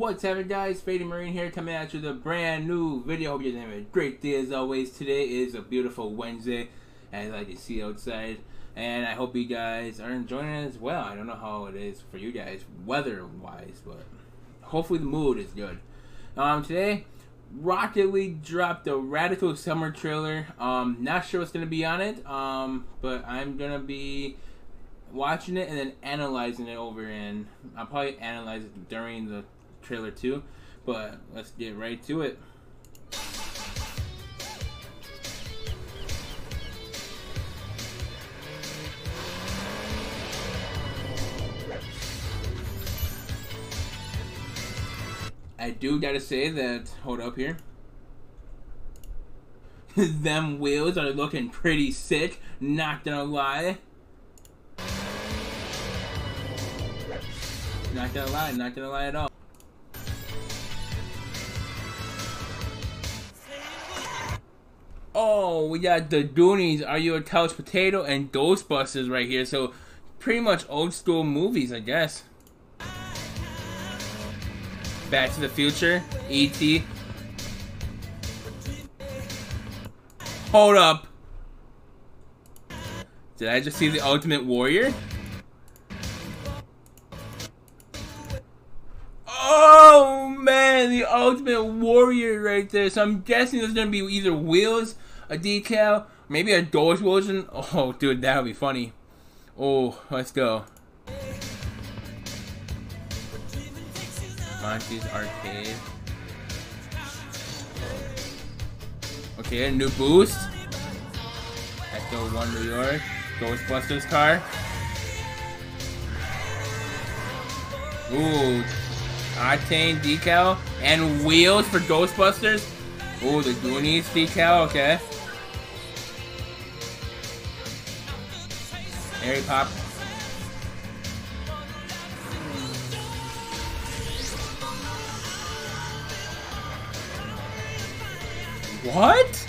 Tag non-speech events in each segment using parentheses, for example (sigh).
What's happening guys? Faded Marine here coming at you with a brand new video. Hope you're having a great day as always. Today is a beautiful Wednesday as I can see outside. And I hope you guys are enjoying it as well. I don't know how it is for you guys weather wise, but hopefully the mood is good. Um, today, Rocket League dropped the Radical Summer trailer. Um, not sure what's going to be on it, um, but I'm going to be watching it and then analyzing it over and I'll probably analyze it during the trailer too. But let's get right to it. I do gotta say that, hold up here. (laughs) Them wheels are looking pretty sick, not gonna lie. Not gonna lie, not gonna lie at all. Oh, we got the Goonies, Are You a Couch Potato, and Ghostbusters right here. So, pretty much old school movies, I guess. Back to the Future, E.T. Hold up. Did I just see the Ultimate Warrior? Oh man, the Ultimate Warrior right there. So I'm guessing there's gonna be either wheels, a decal, maybe a Doge version. Oh, dude, that would be funny. Oh, let's go. Monty's Arcade. Okay, a new boost. Ecto 1 New York. Ghostbusters car. Ooh, Octane decal and wheels for Ghostbusters. Ooh, the Goonies decal, okay. Mary Pop. What?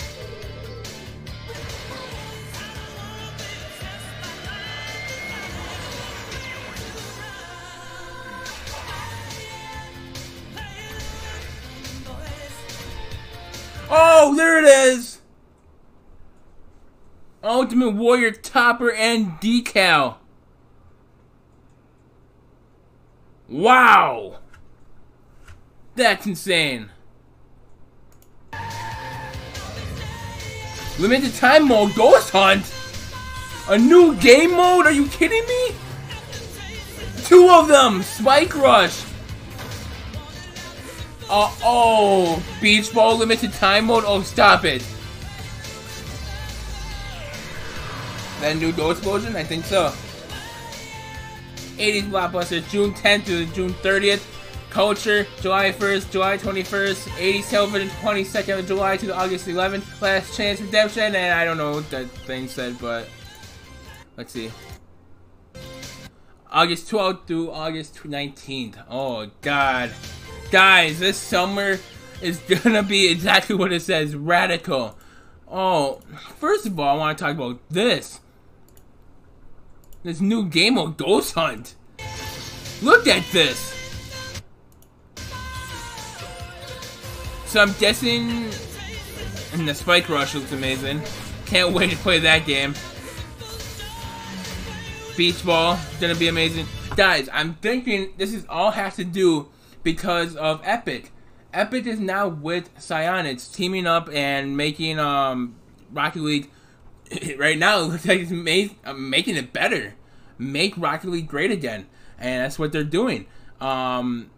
Oh, there it is! Ultimate Warrior topper and decal. Wow! That's insane. Limited time mode, Ghost Hunt? A new game mode? Are you kidding me? Two of them! Spike Rush! Uh, oh, Beach Ball limited time mode? Oh, stop it. That new Ghost Explosion? I think so. 80s Blockbuster, June 10th to June 30th. Culture, July 1st, July 21st. 80s Television, 22nd of July to August 11th. Last Chance Redemption, and I don't know what that thing said, but let's see. August 12th through August 19th. Oh, God. Guys, this summer is (laughs) gonna be exactly what it says, radical. Oh, first of all, I want to talk about this. This new game of Ghost Hunt. Look at this. So I'm guessing, and the Spike Rush looks amazing. Can't wait to play that game. Beach Ball, gonna be amazing. Guys, I'm thinking this is all has to do because of Epic. Epic is now with Psyonix teaming up and making um, Rocket League. (laughs) right now, it looks like it's made, uh, making it better. Make Rocket League great again, and that's what they're doing. Um,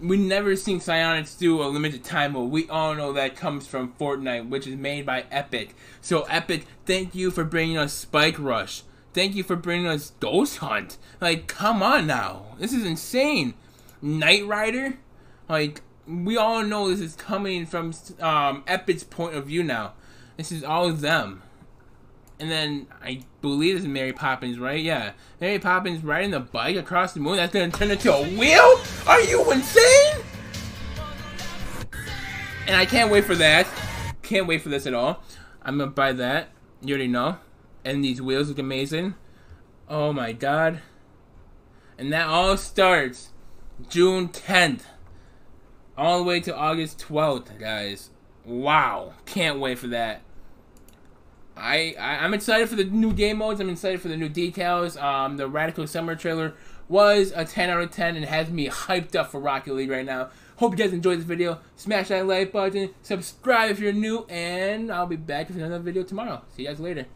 we never seen Psyonix do a limited time mode. We all know that comes from Fortnite, which is made by Epic. So Epic, thank you for bringing us Spike Rush. Thank you for bringing us Ghost Hunt. Like, come on now, this is insane. Knight Rider, like we all know this is coming from um, Epic's point of view now. This is all of them. And then I believe it's Mary Poppins, right? Yeah. Mary Poppins riding the bike across the moon. That's gonna turn into a wheel? Are you insane? And I can't wait for that. Can't wait for this at all. I'm gonna buy that. You already know. And these wheels look amazing. Oh my god. And that all starts June 10th. all the way to August 12th, guys. Wow, can't wait for that. I, I am excited for the new game modes. I'm excited for the new details. Um, the Radical Summer trailer was a 10 out of 10 and has me hyped up for Rocket League right now. Hope you guys enjoyed this video. Smash that like button, subscribe if you're new, and I'll be back with another video tomorrow. See you guys later.